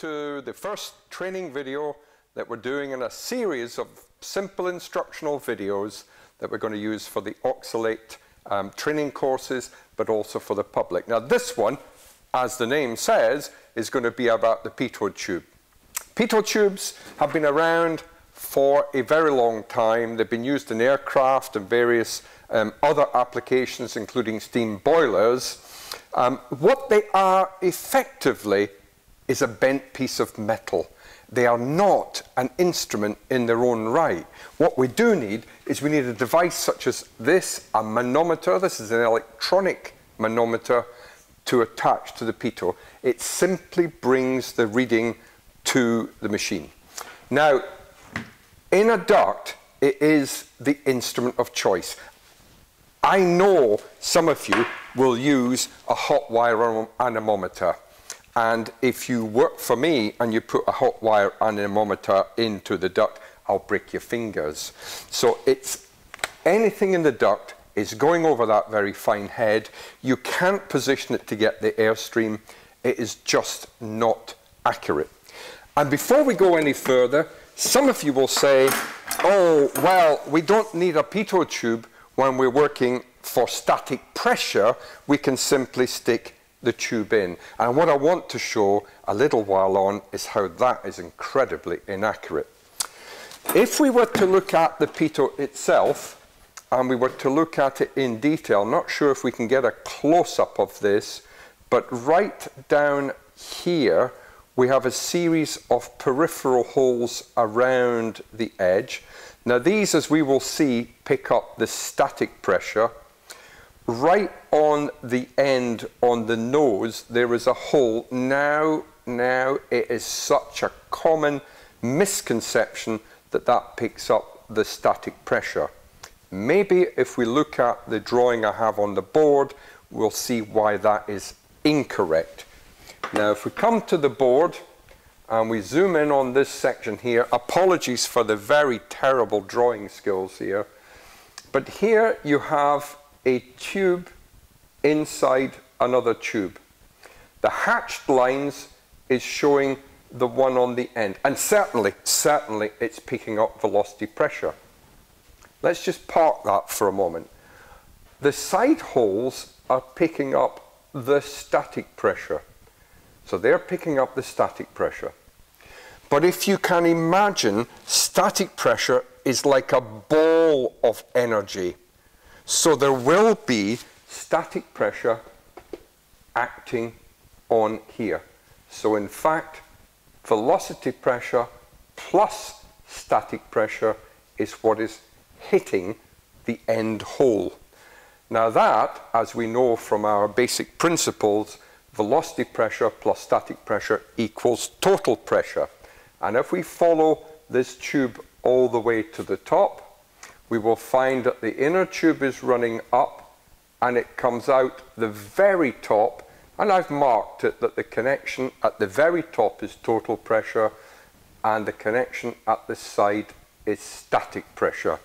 to the first training video that we're doing in a series of simple instructional videos that we're going to use for the OXYL8 um, training courses, but also for the public. Now this one, as the name says, is going to be about the pitot tube. Pitot tubes have been around for a very long time. They've been used in aircraft and various um, other applications, including steam boilers. Um, what they are effectively is a bent piece of metal. They are not an instrument in their own right. What we do need is we need a device such as this, a manometer. This is an electronic manometer to attach to the pitot. It simply brings the reading to the machine. Now, in a duct, it is the instrument of choice. I know some of you will use a hot wire anemometer. And if you work for me and you put a hot wire anemometer into the duct, I'll break your fingers. So it's anything in the duct is going over that very fine head. You can't position it to get the airstream. It is just not accurate. And before we go any further, some of you will say, oh, well, we don't need a pitot tube when we're working for static pressure. We can simply stick the tube in. And what I want to show a little while on is how that is incredibly inaccurate. If we were to look at the pitot itself, and we were to look at it in detail, not sure if we can get a close-up of this, but right down here, we have a series of peripheral holes around the edge. Now these, as we will see, pick up the static pressure right on the end, on the nose, there is a hole. Now, now it is such a common misconception that that picks up the static pressure. Maybe if we look at the drawing I have on the board, we'll see why that is incorrect. Now, if we come to the board and we zoom in on this section here, apologies for the very terrible drawing skills here, but here you have a tube inside another tube. The hatched lines is showing the one on the end. And certainly, certainly it's picking up velocity pressure. Let's just park that for a moment. The side holes are picking up the static pressure. So they're picking up the static pressure. But if you can imagine, static pressure is like a ball of energy. So there will be static pressure acting on here. So in fact, velocity pressure plus static pressure is what is hitting the end hole. Now that, as we know from our basic principles, velocity pressure plus static pressure equals total pressure. And if we follow this tube all the way to the top, we will find that the inner tube is running up and it comes out the very top and I've marked it that the connection at the very top is total pressure and the connection at the side is static pressure.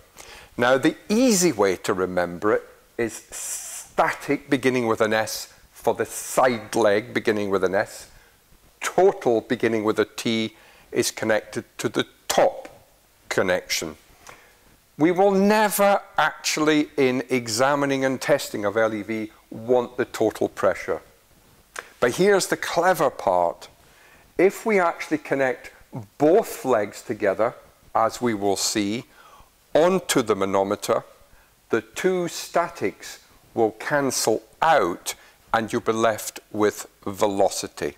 Now the easy way to remember it is static beginning with an S for the side leg beginning with an S. Total beginning with a T is connected to the top connection. We will never actually, in examining and testing of LEV, want the total pressure. But here's the clever part. If we actually connect both legs together, as we will see, onto the manometer, the two statics will cancel out and you'll be left with velocity.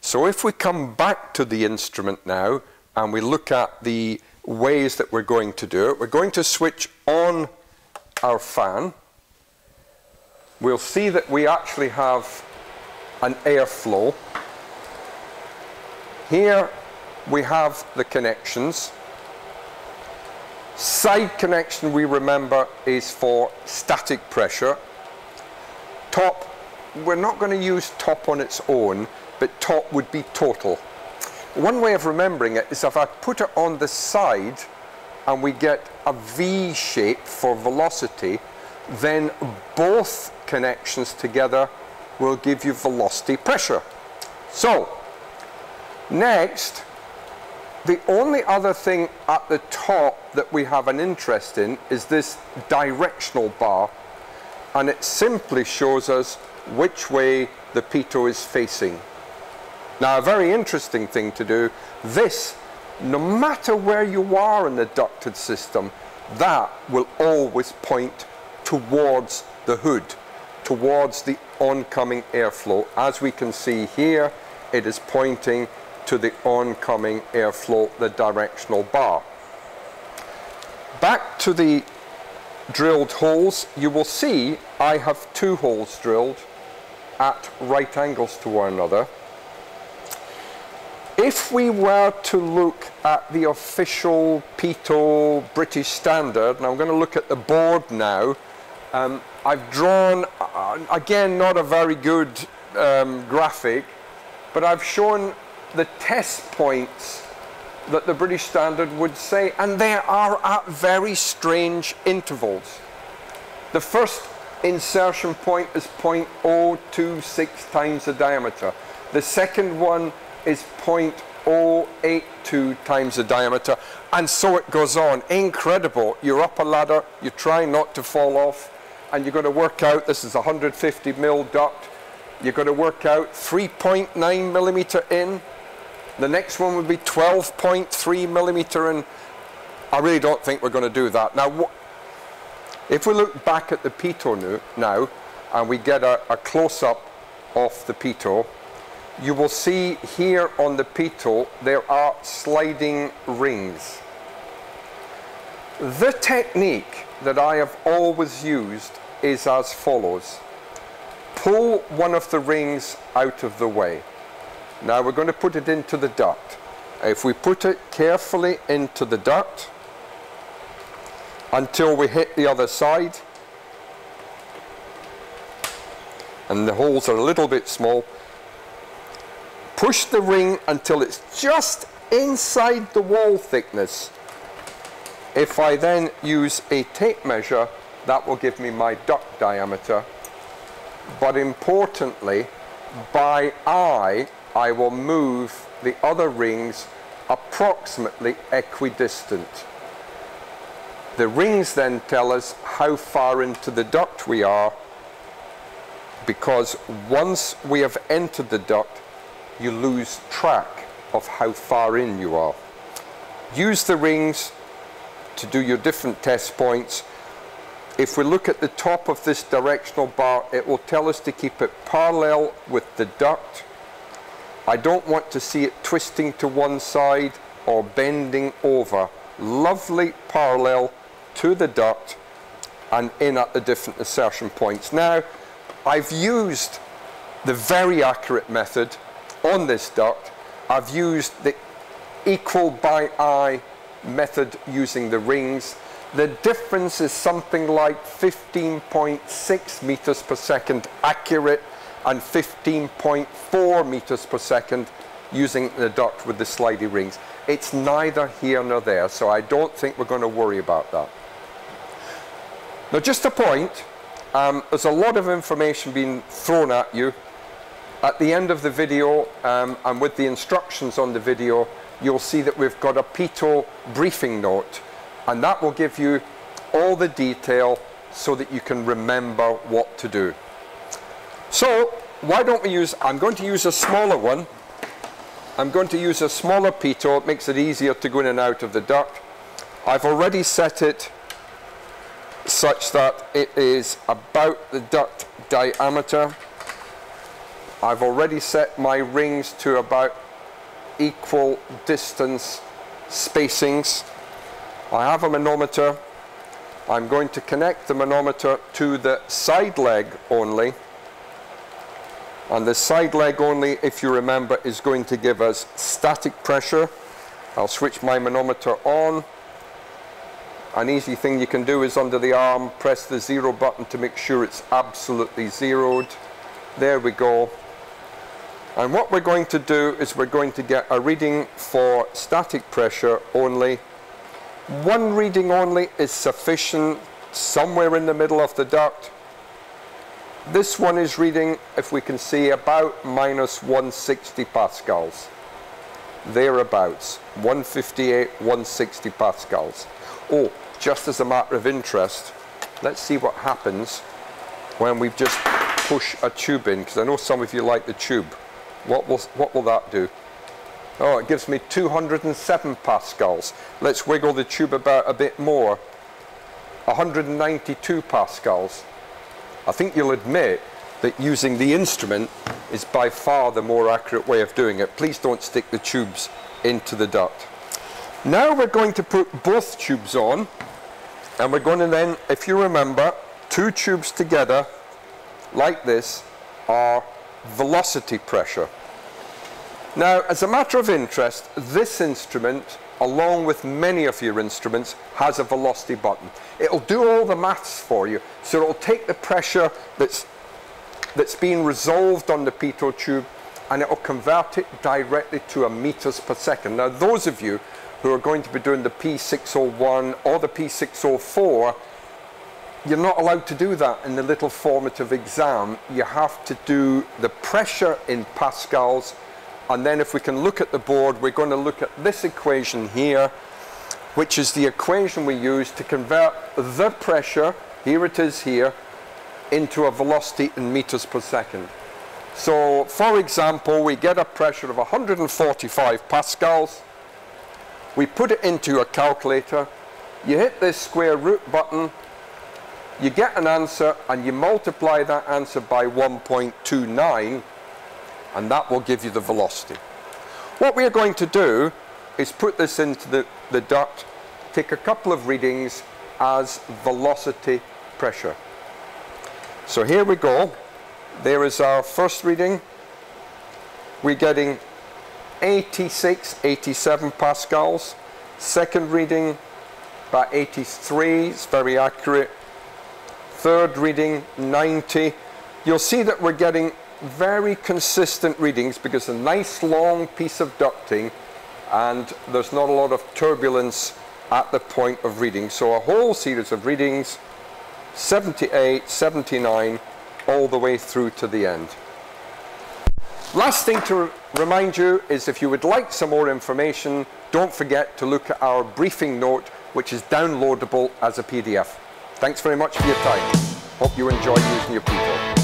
So if we come back to the instrument now and we look at the ways that we're going to do it. We're going to switch on our fan. We'll see that we actually have an airflow. Here we have the connections. Side connection, we remember, is for static pressure. Top, we're not going to use top on its own, but top would be total. One way of remembering it is if I put it on the side and we get a V shape for velocity, then both connections together will give you velocity pressure. So, Next, the only other thing at the top that we have an interest in is this directional bar and it simply shows us which way the pitot is facing. Now a very interesting thing to do, this, no matter where you are in the ducted system, that will always point towards the hood, towards the oncoming airflow. As we can see here, it is pointing to the oncoming airflow, the directional bar. Back to the drilled holes, you will see I have two holes drilled at right angles to one another. If we were to look at the official Pitot British standard, and I'm going to look at the board now, um, I've drawn, uh, again, not a very good um, graphic, but I've shown the test points that the British Standard would say, and they are at very strange intervals. The first insertion point is 0.026 times the diameter. The second one is 0.082 times the diameter, and so it goes on. Incredible. You're up a ladder, you try not to fall off, and you're going to work out, this is a 150 mil duct, you're going to work out 3.9 millimeter in, the next one would be 12.3 millimeter, and I really don't think we're going to do that. Now, if we look back at the pitot now, and we get a, a close-up of the pitot, you will see here on the pitot there are sliding rings. The technique that I have always used is as follows. Pull one of the rings out of the way. Now we're going to put it into the duct. If we put it carefully into the duct until we hit the other side, and the holes are a little bit small, push the ring until it's just inside the wall thickness. If I then use a tape measure, that will give me my duct diameter. But importantly, by eye, I will move the other rings approximately equidistant. The rings then tell us how far into the duct we are because once we have entered the duct, you lose track of how far in you are. Use the rings to do your different test points. If we look at the top of this directional bar, it will tell us to keep it parallel with the duct I don't want to see it twisting to one side or bending over. Lovely parallel to the duct and in at the different insertion points. Now, I've used the very accurate method on this duct. I've used the equal by eye method using the rings. The difference is something like 15.6 meters per second accurate and 15.4 meters per second using the duct with the slidey rings. It's neither here nor there, so I don't think we're going to worry about that. Now just a point, um, there's a lot of information being thrown at you. At the end of the video um, and with the instructions on the video, you'll see that we've got a Pitot briefing note and that will give you all the detail so that you can remember what to do. So why don't we use, I'm going to use a smaller one. I'm going to use a smaller pitot, it makes it easier to go in and out of the duct. I've already set it such that it is about the duct diameter. I've already set my rings to about equal distance spacings. I have a manometer. I'm going to connect the manometer to the side leg only. And the side leg only, if you remember, is going to give us static pressure. I'll switch my manometer on. An easy thing you can do is under the arm, press the zero button to make sure it's absolutely zeroed. There we go. And what we're going to do is we're going to get a reading for static pressure only. One reading only is sufficient somewhere in the middle of the duct. This one is reading, if we can see, about minus 160 pascals. thereabouts, 158, 160 pascals. Oh, just as a matter of interest, let's see what happens when we just push a tube in, because I know some of you like the tube. What will, what will that do? Oh, it gives me 207 pascals. Let's wiggle the tube about a bit more. 192 pascals. I think you'll admit that using the instrument is by far the more accurate way of doing it. Please don't stick the tubes into the duct. Now we're going to put both tubes on and we're going to then, if you remember, two tubes together like this are velocity pressure. Now, as a matter of interest, this instrument, along with many of your instruments, has a velocity button. It'll do all the maths for you. So it'll take the pressure that's, that's being resolved on the pitot tube and it'll convert it directly to a meters per second. Now, those of you who are going to be doing the P601 or the P604, you're not allowed to do that in the little formative exam. You have to do the pressure in pascals and then if we can look at the board, we're going to look at this equation here, which is the equation we use to convert the pressure, here it is here, into a velocity in meters per second. So, for example, we get a pressure of 145 pascals. We put it into a calculator. You hit this square root button. You get an answer, and you multiply that answer by 1.29 and that will give you the velocity. What we are going to do is put this into the, the duct, take a couple of readings as velocity pressure. So here we go. There is our first reading. We're getting 86, 87 pascals. Second reading, about 83, it's very accurate. Third reading, 90. You'll see that we're getting very consistent readings because a nice long piece of ducting and there's not a lot of turbulence at the point of reading. So a whole series of readings, 78, 79, all the way through to the end. Last thing to remind you is if you would like some more information, don't forget to look at our briefing note, which is downloadable as a PDF. Thanks very much for your time. Hope you enjoy using your pitot.